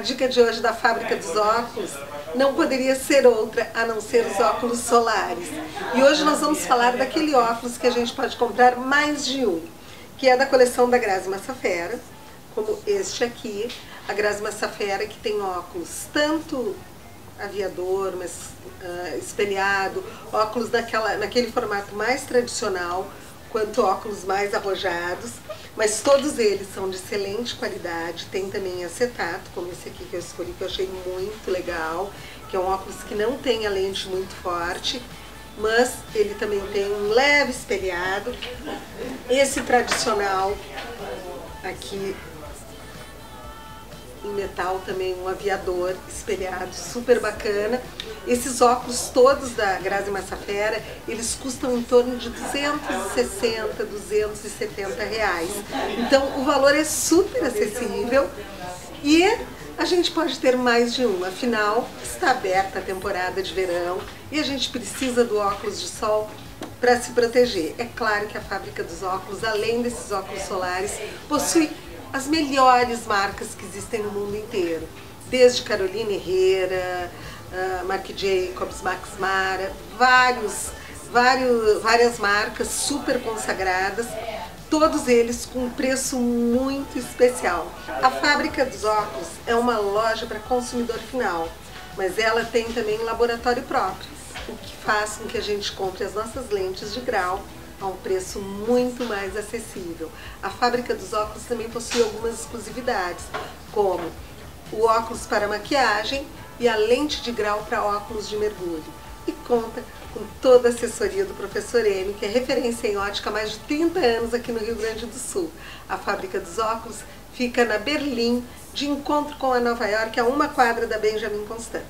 dica de hoje da fábrica dos óculos não poderia ser outra a não ser os óculos solares. E hoje nós vamos falar daquele óculos que a gente pode comprar mais de um, que é da coleção da Grazi Massafera, como este aqui, a Grazi Massafera que tem óculos tanto aviador, mas uh, espelhado, óculos daquela, naquele formato mais tradicional, quanto óculos mais arrojados, mas todos eles são de excelente qualidade, tem também acetato, como esse aqui que eu escolhi, que eu achei muito legal, que é um óculos que não tem a lente muito forte, mas ele também tem um leve espelhado. Esse tradicional aqui em metal também, um aviador espelhado, super bacana. Esses óculos todos da Grazi Massafera, eles custam em torno de 260, 270 reais. Então o valor é super acessível e a gente pode ter mais de um, afinal está aberta a temporada de verão e a gente precisa do óculos de sol para se proteger. É claro que a fábrica dos óculos, além desses óculos solares, possui as melhores marcas que existem no mundo inteiro. Desde Carolina Herrera, uh, Jacobs, Max Mara, vários, vários, várias marcas super consagradas, todos eles com um preço muito especial. A fábrica dos óculos é uma loja para consumidor final, mas ela tem também laboratório próprio, o que faz com que a gente compre as nossas lentes de grau a um preço muito mais acessível. A fábrica dos óculos também possui algumas exclusividades, como o óculos para maquiagem e a lente de grau para óculos de mergulho. E conta com toda a assessoria do professor Enio, que é referência em ótica há mais de 30 anos aqui no Rio Grande do Sul. A fábrica dos óculos fica na Berlim, de encontro com a Nova York, a uma quadra da Benjamin Constant.